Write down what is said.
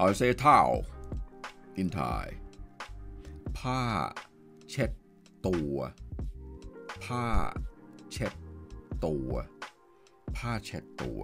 how to say towel in Thai ผ้าเช็ดตัว ผ้าเช็ดตัว ผ้าเช็ดตัว